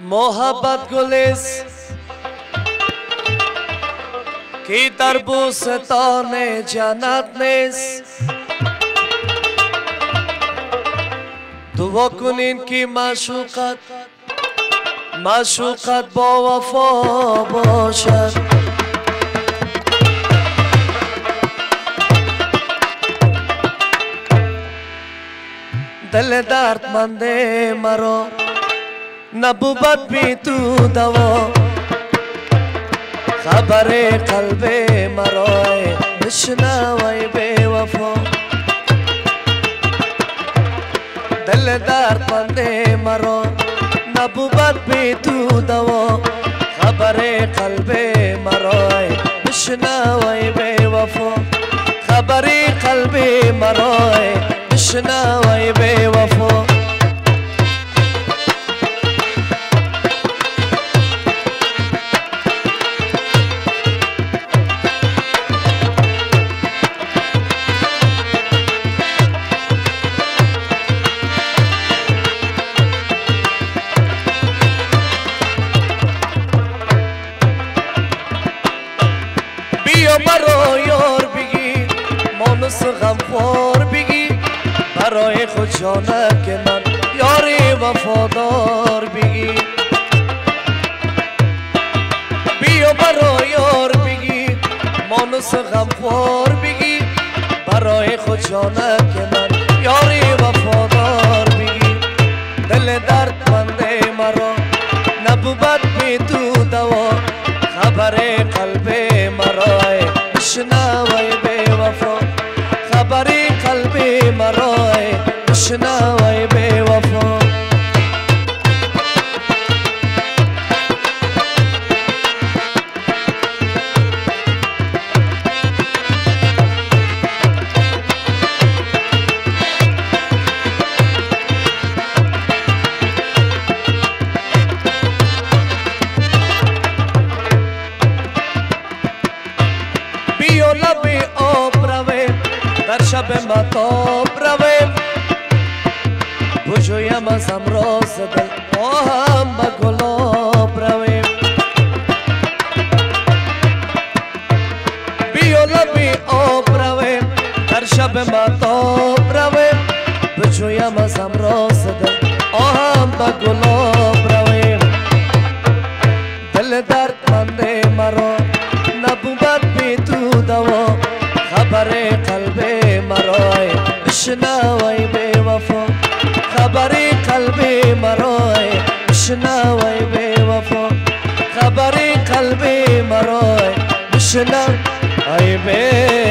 محبت گلیس کی در بوستان جنت نیست دعا کنین که معشوقت معشوقت با وفا باشد دل دردمند مرا نبوبت بی تو دوا خبر قلب مرا بشنوی به وفا دل دردمند مرا نبوبت بی تو دوا خبر قلب مرا بشنوی به وفا خبر قلب مرا بشنوی به وفا مانس غمخوار بگی برای خود جانم که من یاری وفادار بگی. بیا برا یار بگی مانس غمخوار بگی. برای خود جانم که من یاری وفادار بگی. دل درد منده مرا نبوبت بی تو دوا خبر قلب مرا بشنوی بشنوی به وفا بیا لب آب روه در شب مطاب روه بجویم از امراض دل با هم به گلاب روه بیا لب آب روه در شب مطاب روه بجویم از امراض دل آهم به گلاب روه دل درد منده مرا نبوبت بی تو دوا خبر قلب مرا بشنوی مشنا وای بی وفا. خبری قلبی مرای مشنا ای بی